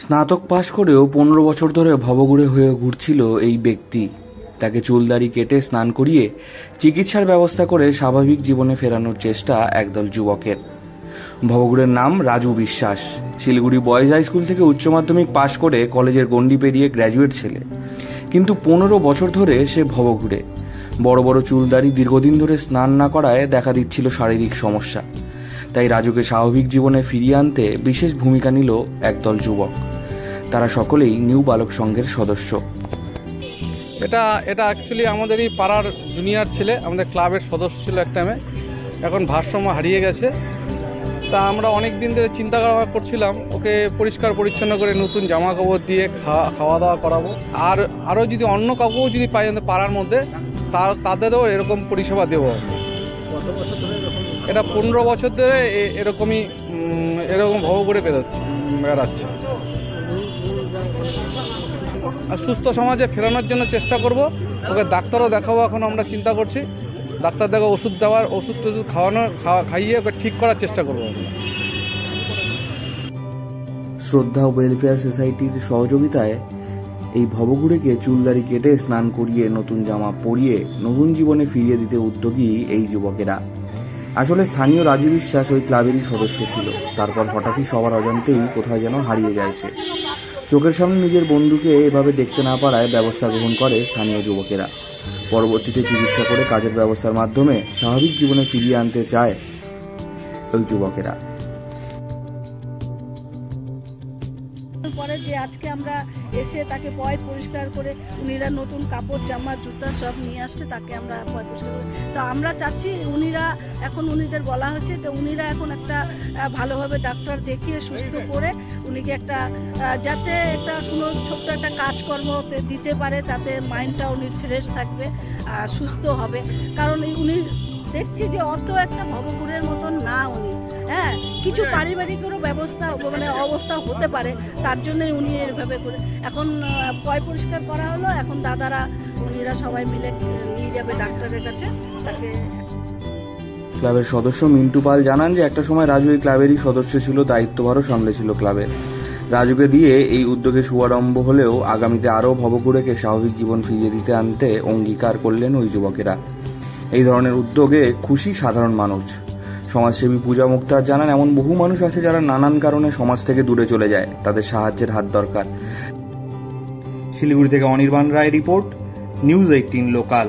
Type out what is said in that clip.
স্নাতক পাশ করেও পনেরো বছর ধরে ভবঘুরে হয়ে ঘুরছিল এই ব্যক্তি। তাকে চুলদাড়ি কেটে স্নান করিয়ে চিকিৎসার ব্যবস্থা করে স্বাভাবিক জীবনে ফেরানোর চেষ্টা একদল যুবকের। ভবঘুরের নাম রাজু বিশ্বাস। শিলিগুড়ি বয়েজ হাই স্কুল থেকে উচ্চ মাধ্যমিক পাশ করে কলেজের গণ্ডি পেরিয়ে গ্র্যাজুয়েট ছেলে। কিন্তু পনেরো বছর ধরে সে ভবঘুরে। বড় বড় চুলদাড়ি দীর্ঘদিন ধরে স্নান না করায় দেখা দিচ্ছিল শারীরিক সমস্যা। তাই রাজুকে স্বাভাবিক জীবনে ফিরিয়ে আনতে বিশেষ ভূমিকা নিল একদল যুবক। তারা সকলেই নিউ বালক সংঘের সদস্য। এটা এটা অ্যাকচুয়ালি আমাদের এই পাড়ার জুনিয়র ছেলে, আমাদের ক্লাবের সদস্য ছিল এক টাইমে এখন ভারসাম্য হারিয়ে গেছে। তা আমরা অনেক দিন ধরে চিন্তা করা করছিলাম, ওকে পরিষ্কার পরিচ্ছন্ন করে নতুন জামা কাপড় দিয়ে খাওয়া খাওয়া দাওয়া করাবো। আর আরও যদি অন্য কাউকেও যদি পাই পাড়ার মধ্যে, তার, তাদেরও এরকম পরিষেবা দেবো এটা পনেরো বছর ধরে এরকমই এরকম ভব করে বেরো বেড়াচ্ছে। আর সুস্থ সমাজে ফেরানোর জন্য চেষ্টা করব। ওকে ডাক্তারও দেখাবো এখন, আমরা চিন্তা করছি। ডাক্তার দেখো ওষুধ দেওয়ার, ওষুধ টষুধ খাওয়ানোর খাওয়া- খাইয়ে ওকে ঠিক করার চেষ্টা করব শ্রদ্ধা ওয়েলফেয়ার সোসাইটির সহযোগিতায় এই ভবঘুরেকে চুলদাড়ি কেটে স্নান করিয়ে নতুন জামা পরিয়ে নতুন জীবনে ফিরিয়ে দিতে উদ্যোগী এই যুবকেরা। আসলে স্থানীয় রাজু বিশ্বাস ওই ক্লাবেরই সদস্য ছিল। তারপর হঠাৎই সবার অজান্তেই কোথায় যেন হারিয়ে যায় সে। চোখের সামনে নিজের বন্ধুকে এভাবে দেখতে না পারায় ব্যবস্থা গ্রহণ করে স্থানীয় যুবকেরা। পরবর্তীতে চিকিৎসা করে কাজের ব্যবস্থার মাধ্যমে স্বাভাবিক জীবনে ফিরিয়ে আনতে চায় ওই যুবকেরা। পরে যে আজকে আমরা এসে তাকে পয় পরিষ্কার করে উনিরা নতুন কাপড় জামা জুতা সব নিয়ে আসছে তাকে আমরা পয় পরিষ্কার করে তো আমরা চাচ্ছি উনিরা এখন উনিদের বলা হচ্ছে তো উনিরা এখন একটা ভালোভাবে ডাক্তার দেখিয়ে সুস্থ করে উনিকে একটা যাতে একটা কোনো ছোট্ট একটা কাজকর্ম দিতে পারে তাতে মাইন্ডটা উনি ফ্রেশ থাকবে আর সুস্থ হবে। কারণ উনি দেখছি যে অত একটা ভবঘুরের মতন না উনি। হ্যাঁ কিছু পারিবারিকেরও ব্যবস্থা মানে অবস্থা হতে পারে, তার জন্যই উনি এভাবে করে এখন পয় পরিষ্কার করা হলো, এখন দাদারা উনিরা সবাই মিলে নিয়ে যাবে ডাক্তারের কাছে, তাকে ক্লাবের সদস্য মিন্টু পাল জানান যে একটা সময় রাজু এই ক্লাবেরই সদস্য ছিল, দায়িত্বভারও সামলেছিল ক্লাবের। রাজুকে দিয়ে এই উদ্যোগে শুভারম্ভ হলেও আগামীতে আরও ভবঘুরেকে স্বাভাবিক জীবন ফিরিয়ে দিতে আনতে অঙ্গীকার করলেন ওই যুবকেরা। এই ধরনের উদ্যোগে খুশি সাধারণ মানুষ। সমাজসেবী পূজা মুক্তার জানান, এমন বহু মানুষ আছে যারা নানান কারণে সমাজ থেকে দূরে চলে যায়। তাদের সাহায্যের হাত দরকার। শিলিগুড়ি থেকে Anirban Roy report, news eighteen local.